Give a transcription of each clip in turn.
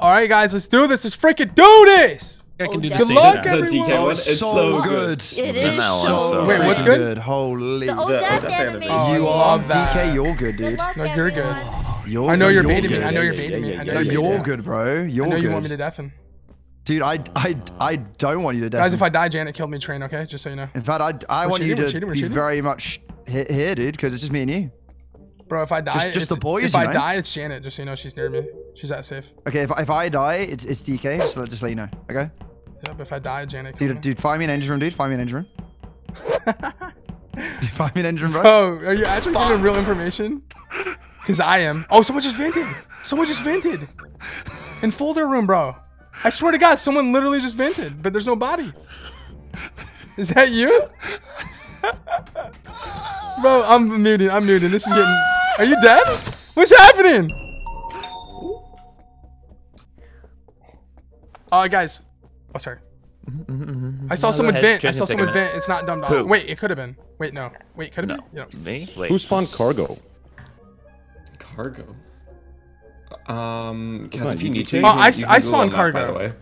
All right, guys, let's do this. Let's freaking do this. I can do the Good same luck, thing. everyone. DK Oh, one, it's it's so, so good. good. It Then is that one, so so- Wait, what's good. good? Holy. The The Odette Odette animation. animation. you Oh, are love that. DK. You're good, Good dude. luck, No, you're good. everyone. Oh, you're, I know you're you're baiting me. I know you're baiting me. I know No, you're you're good, bro. You're I know good. you want me to deafen. Dude, I, I, I don't want you to die. Guys, if I die, Janet killed me train, okay? Just so you know. In fact, I, I We're want cheating, you to cheating, be cheating. very much here, dude, because it's just me and you. Bro, if I die, just it's, the boys, if I know? die, it's Janet. Just so you know, she's near me. She's that safe. Okay, if, if I die, it's, it's DK, just, let- just let you know, okay? Yep, if I die, Janet Dude, dude, find me an engine room, dude. Find me an engine room. Dude, find me an engine room, bro. Oh, are you actually giving real information? Because I am. Oh, someone just vented. Someone just vented. In folder room, bro. I swear to God, someone literally just vented, but there's no body. Is that you? bro, I'm muted. I'm muted. This is getting. Are you dead? What's happening? Uh, guys. Oh, sorry. I saw someone ahead. vent. I saw take a someone vent. It's not dumb dog. Wait, it could have been. Wait, no. Wait, could have No. been? Yeah. Me? Wait. Who spawned cargo? Cargo. Um, It's Kaz, if you you, need to, Oh, I you s- can I spawned on that, by cargo.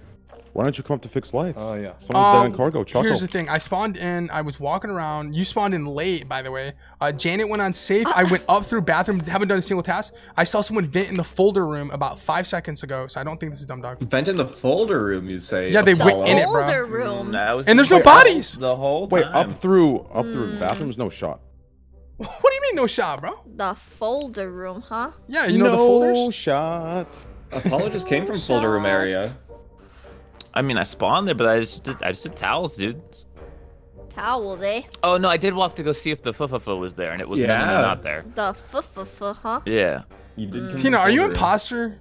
The way. Why don't you come up to fix lights? Oh, yeah. Someone's down in Um, cargo. Choco. Here's the thing. I spawned in. I was walking around. You spawned in late, by the way. Uh, Janet went on safe. I went up through bathroom. Haven't done a single task. I saw someone vent in the folder room about five seconds ago. So I don't think this is dumb dog. Vent in the folder room, you say? Yeah, they Apollo? went in it, bro. Older room. That was And there's no bodies. The whole Wait, up through up through bathrooms, no shot. What do you mean no shot, bro? The folder room, huh? Yeah, you know the folders? no folders. shots. Apollo just came from folder room area. I mean, I spawned there, but I just did, I just did towels, dude. Towels, eh? Oh no, I did walk to go see if the fufafa was there, and it was no, no, no, Yeah. not there. The f f f, huh? Yeah. You did. come from Tina, are you folder imposter?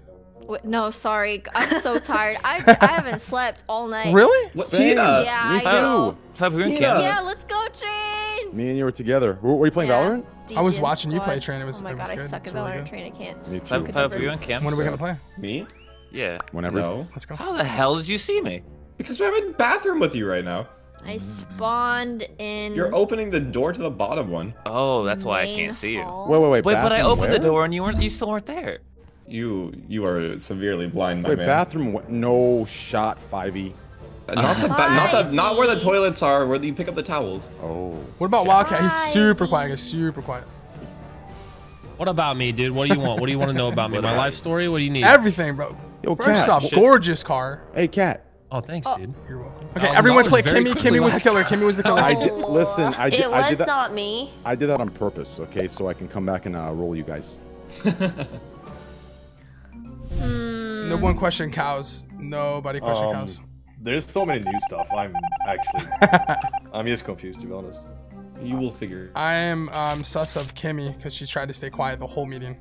Wait, no, sorry. I'm so tired. I I haven't slept all night. Really? What, Tina? Yeah, Me I too. Five, we were Yeah. camp. Yeah, let's go, train. Me and you were together. Were, were you playing Yeah. Valorant? I was Deacon watching you play, squad. Train. It was- Oh my it was god, good. I suck It's at really Valorant good. train. I can't. Me too. Five, could five, never. were you in camp? When are we gonna play? Me? Yeah. Whenever. No. Let's go. How the hell did you see me? Because I'm in bathroom with you right now. I spawned in. You're opening the door to the bottom one. Oh, that's why I can't see you. hall. Wait, wait, wait. Wait, but I bathroom opened the door and you weren't. You still weren't there. You you are severely blind, my Wait, man. bathroom. No shot. Five e. Uh, Not the ba- not the not where the Hi. toilets are, where you pick up the towels. Oh. What about Wildcat? He's super quiet. He's super quiet. What about me, dude? What do you want? What do you want to know about me? My life story? What do you need? Everything, bro. Yo, First cat. off, Shit. gorgeous car. Hey, cat. Oh, thanks, dude. You're welcome. Okay, was- everyone that was click Kimmy. quickly Kimmy was the killer. Kimmy was the killer. I did. Listen, I did. It I was did that. not me. I did that on purpose. Okay, so I can come back and uh, roll you guys. No one question cows. Nobody question Um, cows. There's so many new stuff. I'm actually, I'm just confused to be honest. You will figure. I am um, sus of Kimmy because she tried to stay quiet the whole meeting.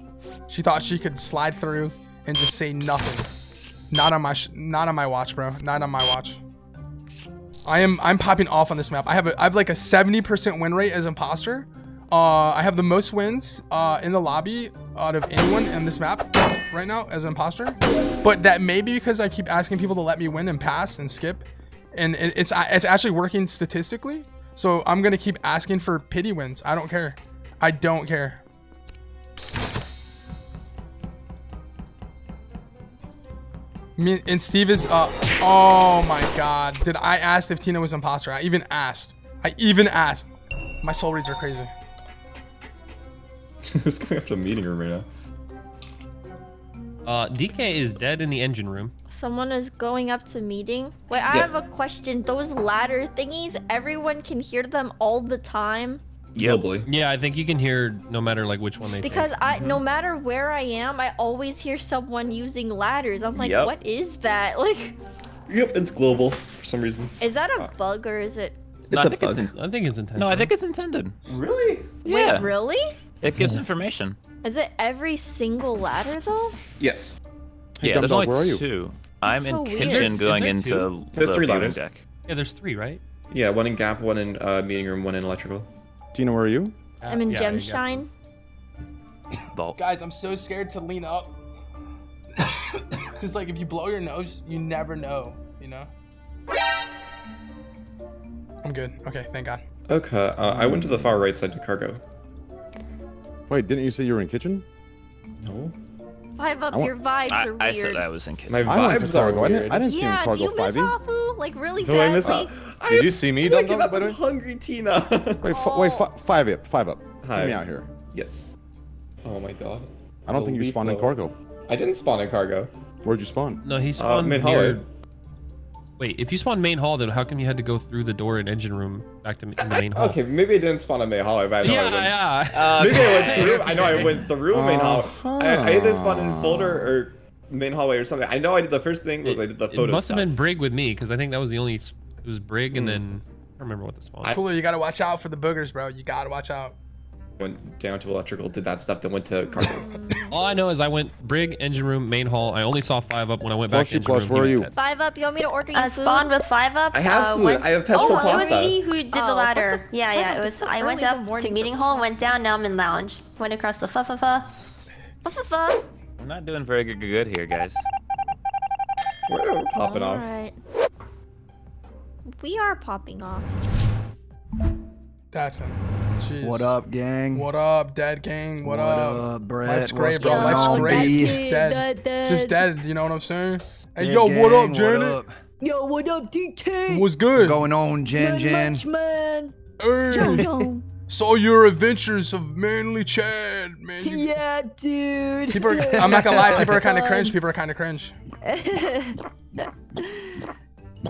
She thought she could slide through and just say nothing. Not on my not on my watch, bro. Not on my watch. I am I'm popping off on this map. I have a I have like a 70% win rate as imposter. Uh, I have the most wins uh, in the lobby out of anyone in this map right now as imposter. But that may be because I keep asking people to let me win and pass and skip, and it, it's it's actually working statistically. So I'm gonna keep asking for pity wins. I don't care. I don't care. Me and Steve is uh oh my god. Did I ask if Tina was imposter? I even asked. I even asked. My soul reads are crazy. Who's going up to a meeting room right now? Uh, DK is dead in the engine room. Someone is going up to meeting. Wait, I Yeah. have a question. Those ladder thingies, everyone can hear them all the time. Globally. Yeah, I think you can hear no matter like which one they. pick. Because I, no matter where I am, I always hear someone using ladders. I'm like, Yep. what is that? Like, Yep, it's global for some reason. is that a bug or is it? No, It's I a think it's bug. in, I think it's intentional. no, I think it's intended. Really? Yeah. Wait, really? It gives information. Is it every single ladder though? Yes. Yeah, Dumb there's Dog, only where are you? two. I'm so in weird. kitchen Is going into two? the There's three viewing ladders. deck. Yeah, there's three, right? Yeah, one in gap, one in uh, meeting room, one in electrical. Tina, where are you? I'm in Yeah, there. Gemshine. Vault. Guys, I'm so scared to lean up. Cause like if you blow your nose, you never know, you know? I'm good. Okay, thank God. Okay, uh, I went to the far right side to cargo. Wait, didn't you say you were in kitchen? No. Five up, I your vibes I, are I said I was in kitchen. My I went to vibes are cargo. I didn't, weird. I didn't see him yeah, do you miss 5e. Like really Do I miss badly? out? Did you see me, Dum Waking Dum, up, by I'm way? hungry, Tina. Wait, f- wait, fi- five up, five up. Hi. Get me out here. yes. Oh my god. I don't think you Holy spawned in cargo. I didn't spawn in cargo. Where'd you spawn? No, he spawned main near. hallway. Wait, if you spawned main hall, then how come you had to go through the door in engine room back to the main hall? Okay, maybe I didn't spawn in main hallway, but I know I Yeah, went. yeah. Maybe I went through. I know I went through main hall. I, I either spawned in Uh-huh. folder or main hallway or something. I know I did the first thing was I did the photo. It photo must stuff. have been Brig with me because I think that was the only. S- It was Brig and Hmm. then I don't remember what the spawn. Cooler, you gotta watch out for the boogers, bro. You gotta watch out. Went down to electrical, did that stuff, then went to cargo. All I know is I went Brig, engine room, main hall. I only saw five up when I went back Plushy to engine plush, room. where he are was you? dead. Five up. You want me to order you Uh, food? spawned with five up. I have uh, food. went- I have pesto oh, it was pasta. me who did Oh, the what ladder. the yeah, yeah. It was. So I went early up to meeting hall, went down. Now I'm in lounge. Went across the fa fa fa. Fa-fa-fa. We're not doing very good, good here, guys. We're popping off. Alright. We are popping off. Dathan. Jeez. What up, gang? What up, dead gang? What, What up? up, Brett? Life's great, What's bro. going Life's on, great. B? Just dead. Just dead. You know what I'm saying? Hey, Dead yo, what up, Janet? up? Yo, what up, DK? What's good? Going on, Jen Jen? Much, man. Hey, Yo, saw your adventures of manly Chad, man. You- yeah, dude. People, are, I'm not gonna lie. People are kind of cringe. People are kind of cringe.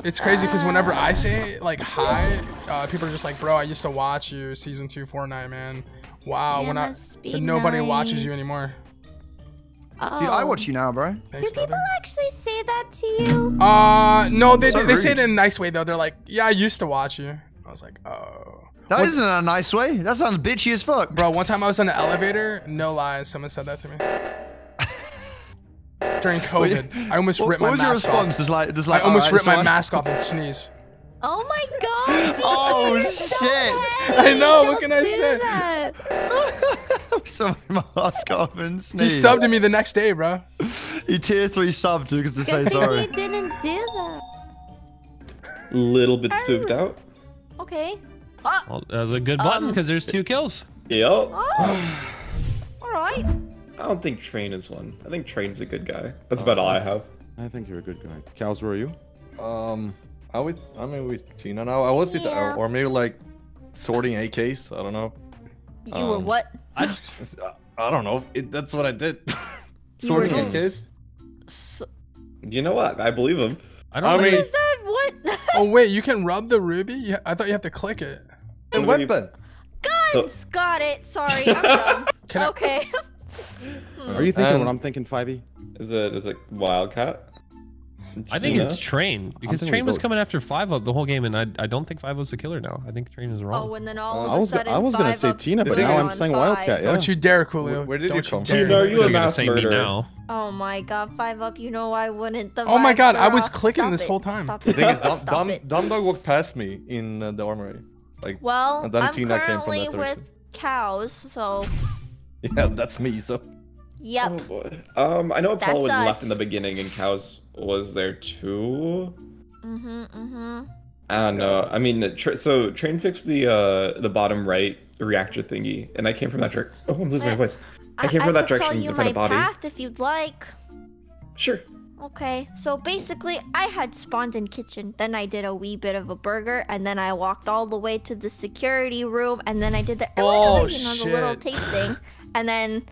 It's crazy because whenever I say like hi, uh, people are just like, "Bro, I used to watch you season two Fortnite, man. Wow, Yeah, when I, but nobody watches you anymore." Oh. Dude, I watch you now, bro. Thanks, Do people brother. actually say that to you? Uh, no, they So they say it in a nice way though. They're like, "Yeah, I used to watch you." I was like, "Oh." That What- not a nice way. That sounds bitchy as fuck. Bro, one time I was in the elevator. No lies, someone said that to me. During COVID, I almost What, ripped what my was your mask response? off. Just like, just I almost alright, ripped so my I- mask off and sneeze. Oh my god! DK, Oh, shit. so. I know, what Don't can I do say? that. so my mask off and He subbed to me the next day, bro. He tier three subbed because to say Good thing sorry. you didn't do that. Little bit spoofed out. Okay. Ah, Well, that was a good button Um, because there's two kills. Yep. oh. All right. I don't think Train is one. I think Train's a good guy. That's about all I have. I think you're a good guy. Cows, where are you? Um, I with I'm in with Tina now. I was with, Yeah. uh, or maybe like sorting AKs. I don't know. You were Um, what? I, It's- uh, I don't know. It, that's what I did. Sorting just- AKs. So, You know what? I believe him. I don't I know. mean- is that what? Oh wait, you can rub the ruby? You- I thought you have to click it. A And when you- weapon. Guns. Got it. Sorry, I'm dumb. Can I- okay. Are you thinking Um, what I'm thinking, 5e? Is it is it Wildcat? I think it's Train because Train was both. coming after five up the whole game, and I, I don't think five up's the killer now. I think Train is wrong. Oh, and then all of I a was go- sudden, I was gonna say Tina, but now I'm saying five. Wildcat, yeah. Don't you dare, Coolio. Where- where did Don't you come from? dare. Tina, are you You're a mass murderer? now. Oh my god, five up. You know I wouldn't. The Oh my God, I was off. clicking Stop this it. whole time. Stop The thing is, Dum, Stop Dum, Dog walked past me in uh, the armory. Like, Well, And then I'm Tina came from currently with cows, so yeah, that's me. So yep. Oh boy. Um, I know That's Paul was left in the beginning and Cows was there too. Mhm, mhm. I don't know. I mean, tra- so Train fixed the uh the bottom right reactor thingy, and I came from that direction. Oh, I'm losing my voice. I came I from that tell direction you to find my a body. path if you'd like. Sure. Okay, so basically, I had spawned in kitchen, then I did a wee bit of a burger, and then I walked all the way to the security room, and then I did the Oh, you know, the little shit. tape thing, and then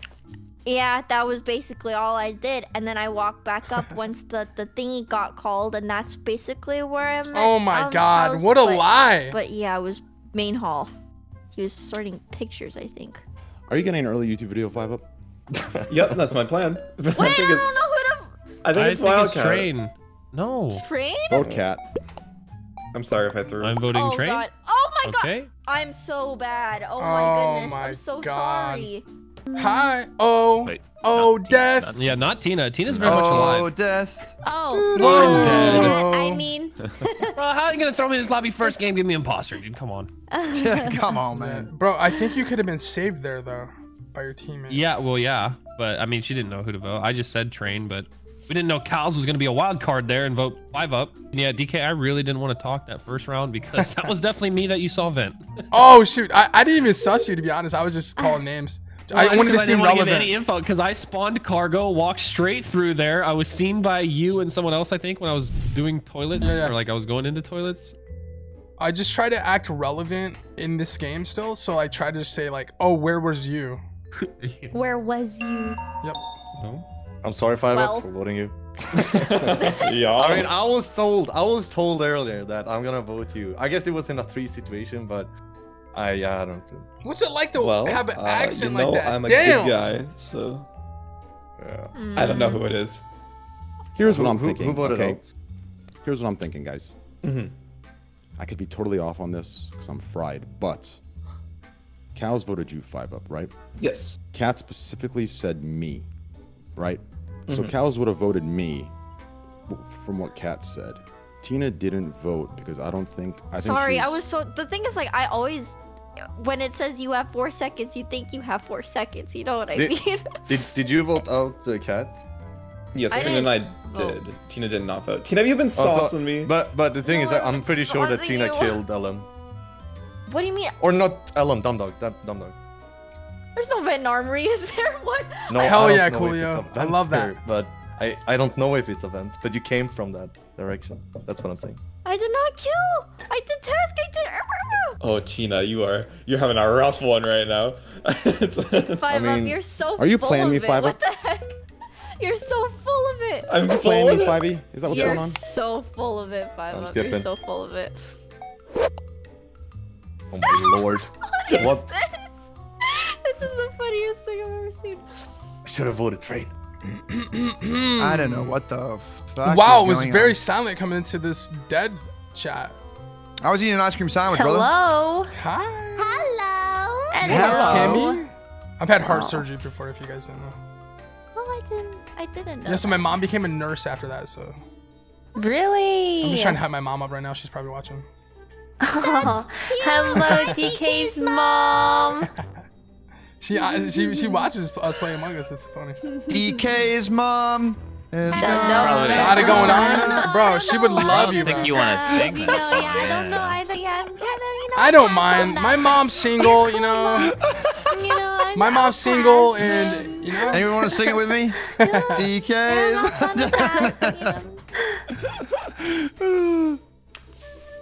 yeah, that was basically all I did, and then I walked back up once the the thingy got called, and that's basically where I'm Oh my um, god, House, what a but- lie. But yeah, it was main hall. He was sorting pictures, I think. Are you getting an early YouTube video, 5 up? Yep, that's my plan. I Wait, I think don't it's, know who I think I it's think it's Wildcat. Train. No, train. Vote cat. I'm sorry if I threw. I'm voting Oh Train. god. Oh my god. Okay. I'm so bad. Oh Oh my goodness. my I'm so God. sorry. Hi. Oh. Wait, oh, not death. not- Yeah, not Tina. Tina's very much oh, alive. Oh, death. Oh. Whoa. yeah, I mean, Bro, how are you gonna throw me in this lobby first game? Give me imposter, dude. Come on. Come on, man. Bro, I think you could have been saved there though by your teammate. Yeah, well, yeah, but I mean, she didn't know who to vote. I just said Train, but we didn't know Cows was gonna be a wild card there and vote five up. And yeah, DK, I really didn't want to talk that first round because that was definitely me that you saw vent. Oh shoot, I, I didn't even suss you to be honest. I was just calling names. I Well, wanted to just 'cause seem didn't wanna give. Any info? Because I spawned cargo, walked straight through there. I was seen by you and someone else, I think, when I was doing toilets Yeah, yeah. or like I was going into toilets. I just try to act relevant in this game still, so I try to say like, "Oh, where was you?" Where was you? Yep. Oh. I'm sorry, Five Well. Up, for voting you. yeah. I mean, I was told, I was told earlier that I'm gonna vote you. I guess it was in a three situation, but I, yeah, I don't. know. What's it like to well, have an uh, accent you know, like that? I'm a Damn. good guy, so Yeah. I don't know who it is. Here's Who- what I'm who- thinking. who voted okay? out? Here's what I'm thinking, guys. hmm I could be totally off on this because I'm fried, but Cows voted you five up, right? Yes. Cat specifically said me, right? So Mhm. Cows would have voted me from what Cat said. Tina didn't vote because I don't think I think Sorry, she I was so. The thing is, like, I always, when it says you have four seconds, you think you have four seconds. You know what I Did- mean? Did Did you vote out the cat? Yes, I Tina and I vote. did. Tina did not vote. Tina, have you been oh, Also, saucing me? But but the thing is, No, I- I'm I'm pretty sure that Tina you. killed Ellen, what do you mean? or not Ellen, Dumb Dog, Dumb Dumb Dog. There's no vent armory, is there? What? No, Hell I don't yeah, know Coolio. a I vent love that. there, But I I don't know if it's a vent, but you came from that direction. That's what I'm saying. I did not kill. I did task. I did. oh, Tina, you are you're having a rough one right now. it's, it's- Five mean, up. You're so. are you playing of me, it. Five what the heck? You're so full of it. I'm playing full me, of it. Fivey. Is that what's You're going on? so full of it, Five I'm up. You're so full of it. Oh my lord! is What? This? this is the funniest thing I've ever seen. I should have voted Train. I don't know hmm. what the fuck. Wow, is it was very on. silent coming into this dead chat. I was eating an ice cream sandwich, brother. Hello. Hi. Hello. And Hello. Kimmy? I've had heart Oh. surgery before, if you guys didn't know. Oh, I didn't. I didn't know. Yeah, so my mom became a nurse after that, so Really? I'm just trying to hype my mom up right now. She's probably watching. Oh, hello, DK's mom. She uh, she she watches us play Among Us. It's funny. DK's mom. is Don't know. Got it going on, bro. She would love why you, I think bro. you want to sing You that know, yeah, I don't know. I think I'm kind of, you know. I don't mind. My mom's single, you know. You know, My mom's single, and you know. Anyone want to sing it with me? Yeah, I'm fine with that, you know.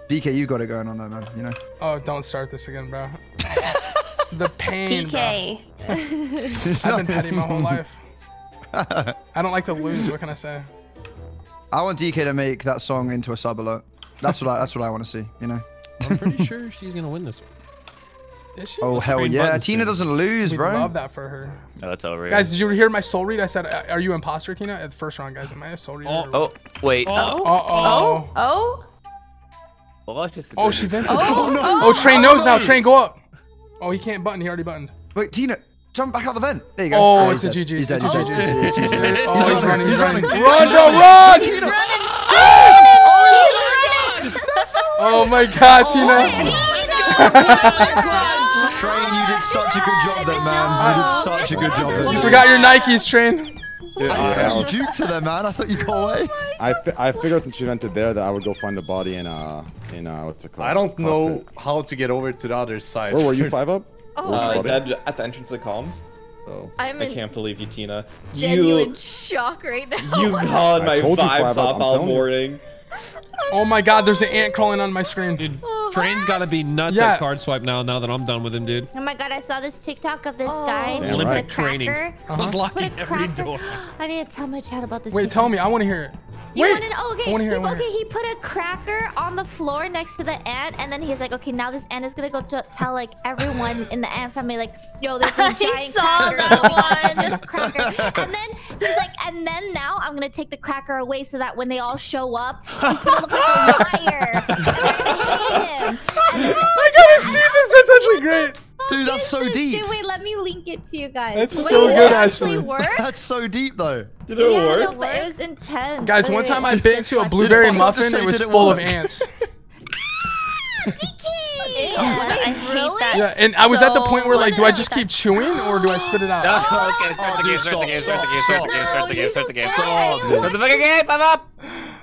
DK, you got it going on though, man. You know. Oh, don't start this again, bro. The pain, bro. DK. I've been petty my whole life. I don't like to lose. What can I say? I want DK to make that song into a sub alert. That's what I. That's what I want to see. You know. I'm pretty sure she's gonna win this. one. Is she? Oh hell yeah! Tina soon. doesn't lose, we bro. love that for her. No, it's over. Guys, did you hear my soul read? I said, "Uh, "Are you imposter, Tina?" At the first round, guys. Am I a soul reader? Oh, Oh, wait. Oh. Oh, Uh oh. Oh. well, it's just Oh, she vented. Oh, no. Oh, Train knows now. Train, go up. Oh, he can't button. He already buttoned. Wait, Tina, jump back out the vent. There you go. Oh, Ah, it's a he's dead. GG's. He's dead. It's a He's yeah. Oh, he's running. He's running. running. Run, bro, run! Oh my God, Tina. Train, you did such a good job there, man. You did such a good job there. You forgot your Nikes, Train. Dude, I yeah, thought you juked to them, man. I thought you got away. I, fi- I figured since she vented there that I would go find the body in uh in uh what's it called? I don't know Cockpit. how to get over to the other side. Where were you? Five up? Oh, Where's your Uh, dead at the entrance of the comms. So I'm I can't believe you, Tina. genuine You shock right now. you called my vibes Five Up, off all morning. you. Morning. Oh my God, there's an ant crawling on my screen. Dude, Oh, Train's gotta be nuts Yeah. at card swipe now. Now that I'm done with him, dude. Oh my god, I saw this TikTok of this Oh. guy. Damn with right. a Training. cracker. I was Put locking a every door. I need to tell my chat about this. Wait, TikTok. tell me. I want to hear it. You Wait. wanna know? Oh, okay, I want to hear it. He, okay, he put a cracker on the floor next to the ant, and then he's like, okay, now this ant is gonna go to tell like everyone in the ant family, like, yo, there's a I giant saw cracker that going on one. this cracker. And then he's like, and then now I'm gonna take the cracker away so that when they all show up, he's gonna look like a liar. They're gonna hate him. Then, I gotta see this. That's actually great. Dude, that's so Jesus, deep. Dude, wait, let me link it to you guys. That's Wait, so good, it actually actually. work? That's so deep, though. Did it yeah, work? no, but it was intense. Guys, one time I bit into a blueberry muffin. did It was it full of work? ants. DK! I hate really? that. Yeah, and I was at the point where like, do I just keep chewing or do I spit it out? Oh, okay, start the game, start the game, start the game, start the game, start the game, start the game, start the game. Stop. Start the fucking game, I'm up!